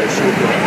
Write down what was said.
guys super.